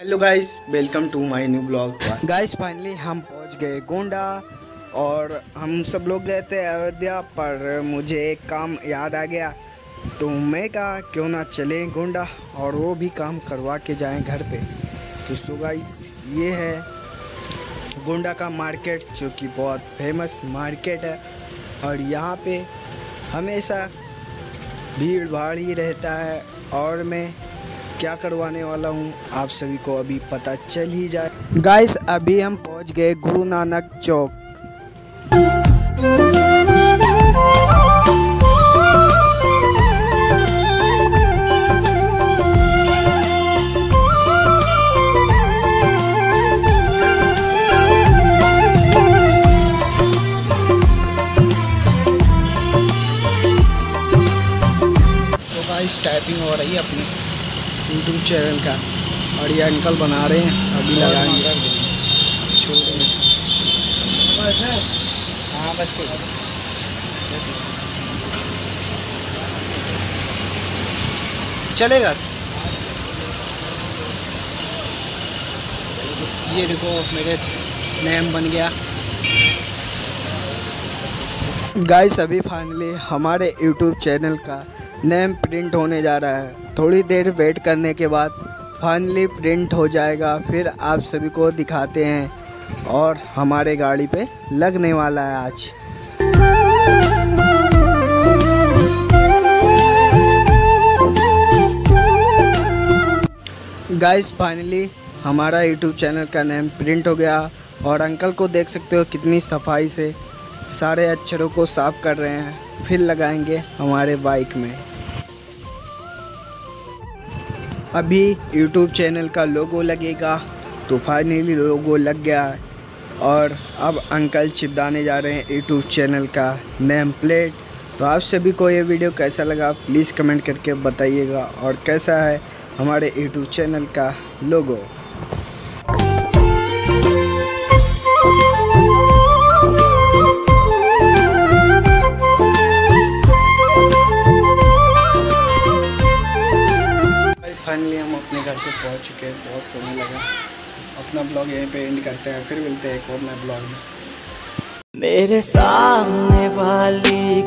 Hello guys welcome to my new blog guys finally हम पहुँच गए गोंडा और हम सब लोग गए थे अयोध्या पर। मुझे एक काम याद आ गया। तो मैं कहा, क्यों ना चलें गोंडा और वो भी काम करवा के जाएँ घर पे। तो सो गाइस ये है गोंडा का मार्केट, जो कि बहुत फ़ेमस मार्केट है। और यहाँ पे हमेशा भीड़ भाड़ ही रहता है और मैं क्या करवाने वाला हूँ, आप सभी को अभी पता चल ही जाए। गाइस अभी हम पहुँच गए गुरु नानक चौक। तो टाइपिंग हो रही है अपनी। यूट्यूब चैनल का। और ये अंकल बना रहे हैं अभी लगाएँगे। हाँ बस चलेगा। ये देखो मेरे नेम बन गया। गाइस अभी फाइनली हमारे यूट्यूब चैनल का नेम प्रिंट होने जा रहा है। थोड़ी देर वेट करने के बाद फाइनली प्रिंट हो जाएगा, फिर आप सभी को दिखाते हैं। और हमारे गाड़ी पे लगने वाला है आज। गाइस फाइनली हमारा यूट्यूब चैनल का नेम प्रिंट हो गया और अंकल को देख सकते हो कितनी सफ़ाई से सारे अक्षरों को साफ़ कर रहे हैं। फिर लगाएँगे हमारे बाइक में। अभी यूट्यूब चैनल का लोगो लगेगा तो फाइनली लोगो लग गया है। और अब अंकल चिपदाने जा रहे हैं यूट्यूब चैनल का नेम प्लेट तो आप सभी को ये वीडियो कैसा लगा प्लीज़ कमेंट करके बताइएगा। और कैसा है हमारे यूट्यूब चैनल का लोगो अपने घर पे पहुँच चुके हैं, बहुत समय लगा। अपना ब्लॉग यहीं पे एंड करते हैं, फिर मिलते हैं एक और नए ब्लॉग में। मेरे सामने वाली